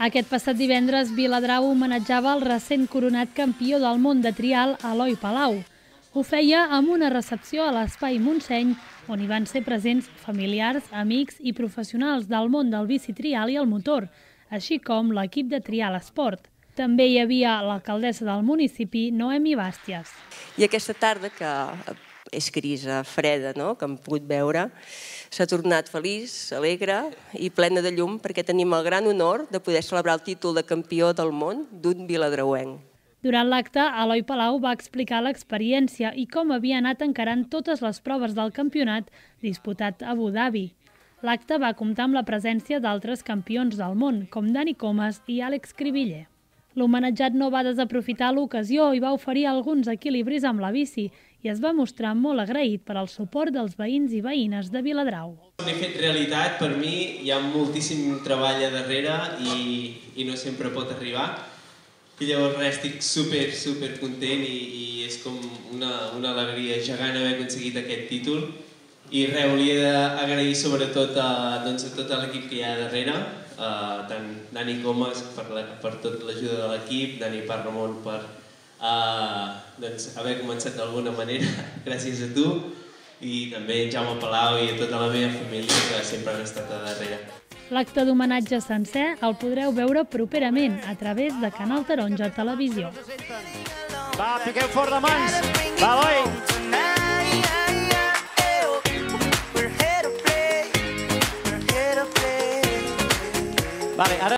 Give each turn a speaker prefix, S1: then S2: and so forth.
S1: Aquest passat divendres, Viladrau homenatjava el recent coronat campió del món de trial, Eloi Palau. Ho feia amb una recepció a l'Espai Montseny, on hi van ser presents familiars, amics i professionals del món del bici trial i el motor, així com l'equip de Trial Esport. També hi havia l'alcaldessa del municipi, Noemi Bàsties.
S2: I aquesta tarda, que és crisa freda, no?, que hem pogut veure, s'ha tornat feliç, alegre i plena de llum perquè tenim el gran honor de poder celebrar el títol de campió del món d'un viladrauenc.
S1: Durant l'acte, Eloi Palau va explicar l'experiència i com havia anat encarant totes les proves del campionat disputat a Abu Dhabi. L'acte va comptar amb la presència d'altres campions del món, com Dani Comas i Àlex Cribiller. L'homenatjat no va desaprofitar l'ocasió i va oferir alguns equilibris amb la bici i es va mostrar molt agraït per al suport dels veïns i veïnes de Viladrau.
S3: L'he fet realitat, per mi hi ha moltíssim treball a darrere i, i no sempre pot arribar. I llavors res, estic super, super content i, i és com una, una alegria gegant haver aconseguit aquest títol. I res, volia d'agrair sobretot a, doncs, a tot l'equip que hi ha darrere, uh, tant Dani Comas per, la, per tot l'ajuda de l'equip, Dani Parramon per uh, doncs, haver començat d'alguna manera, gràcies a tu, i també a Jaume Palau i a tota la meva família que sempre han estat a darrere.
S1: L'acte d'homenatge sencer el podreu veure properament a través de Canal Taronja Televisió.
S4: Va, piqueu fort de mans! Va, Eloi! Vale, ahora...